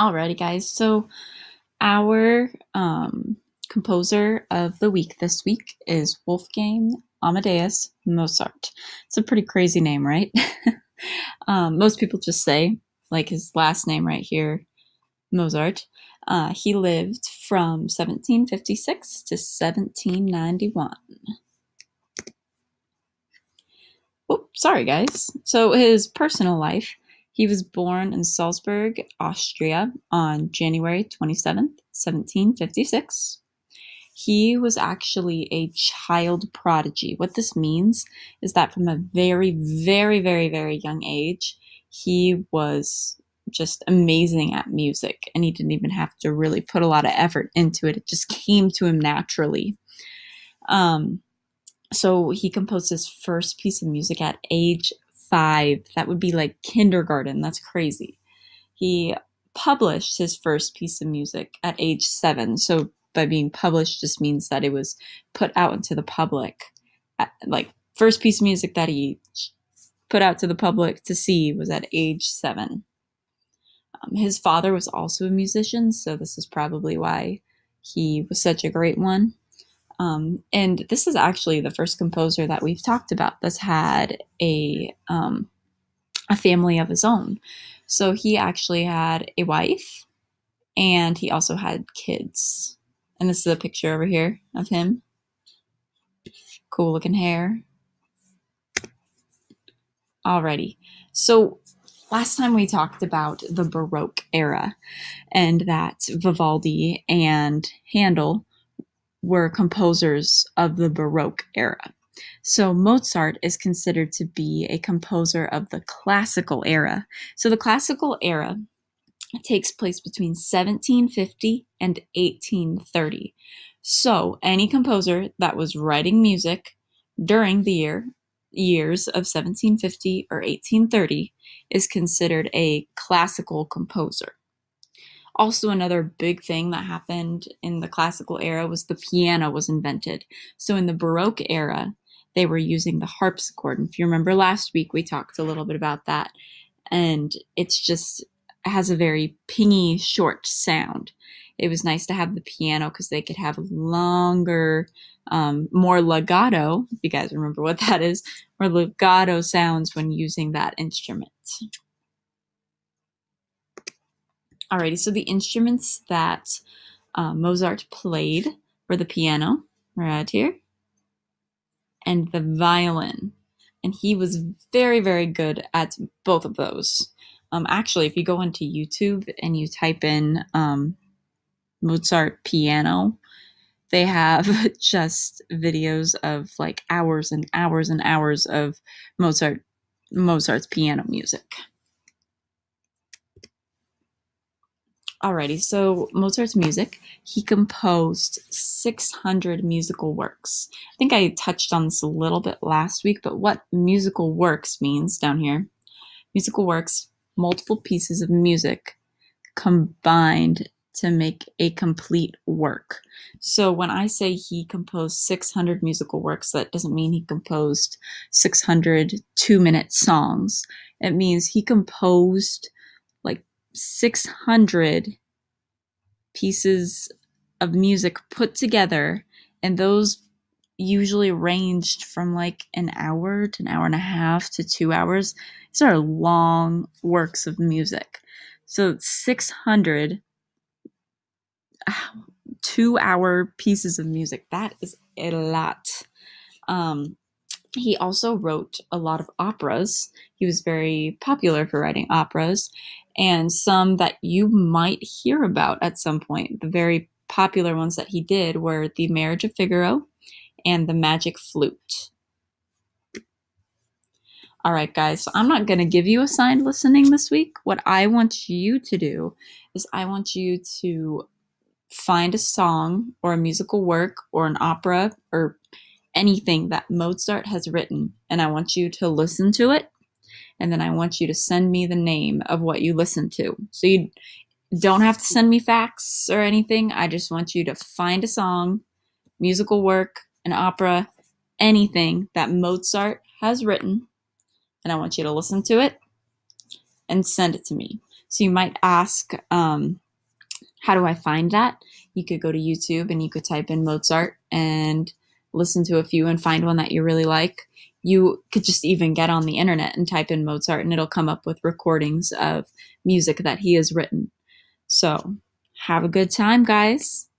Alrighty, guys. So, our um, composer of the week this week is Wolfgang Amadeus Mozart. It's a pretty crazy name, right? um, most people just say, like his last name right here, Mozart. Uh, he lived from 1756 to 1791. Oh, sorry, guys. So, his personal life he was born in Salzburg, Austria on January 27th, 1756. He was actually a child prodigy. What this means is that from a very, very, very, very young age, he was just amazing at music and he didn't even have to really put a lot of effort into it. It just came to him naturally. Um, so he composed his first piece of music at age five. That would be like kindergarten. That's crazy. He published his first piece of music at age seven. So by being published just means that it was put out into the public. At, like first piece of music that he put out to the public to see was at age seven. Um, his father was also a musician, so this is probably why he was such a great one. Um, and this is actually the first composer that we've talked about that's had a um, a family of his own. So he actually had a wife, and he also had kids. And this is a picture over here of him. Cool looking hair. Alrighty. So last time we talked about the Baroque era and that Vivaldi and Handel were composers of the Baroque era. So Mozart is considered to be a composer of the classical era. So the classical era takes place between 1750 and 1830. So any composer that was writing music during the year years of 1750 or 1830 is considered a classical composer. Also, another big thing that happened in the classical era was the piano was invented. So, in the Baroque era, they were using the harpsichord. And if you remember last week, we talked a little bit about that. And it's just has a very pingy, short sound. It was nice to have the piano because they could have longer, um, more legato. If you guys remember what that is, more legato sounds when using that instrument. Alrighty, so the instruments that uh, Mozart played were the piano, right here, and the violin. And he was very, very good at both of those. Um, actually, if you go into YouTube and you type in um, Mozart piano, they have just videos of like hours and hours and hours of Mozart Mozart's piano music. Alrighty, so Mozart's music, he composed 600 musical works. I think I touched on this a little bit last week, but what musical works means down here musical works, multiple pieces of music combined to make a complete work. So when I say he composed 600 musical works, that doesn't mean he composed 600 two minute songs. It means he composed 600 pieces of music put together, and those usually ranged from like an hour to an hour and a half to two hours. These are long works of music. So 600 two hour pieces of music. That is a lot. Um, he also wrote a lot of operas. He was very popular for writing operas, and some that you might hear about at some point. The very popular ones that he did were The Marriage of Figaro and The Magic Flute. All right, guys, so I'm not going to give you a assigned listening this week. What I want you to do is I want you to find a song or a musical work or an opera or anything that Mozart has written, and I want you to listen to it and then I want you to send me the name of what you listened to. So you don't have to send me facts or anything. I just want you to find a song, musical work, an opera, anything that Mozart has written, and I want you to listen to it and send it to me. So you might ask, um, how do I find that? You could go to YouTube and you could type in Mozart and listen to a few and find one that you really like. You could just even get on the internet and type in Mozart and it'll come up with recordings of music that he has written. So have a good time, guys.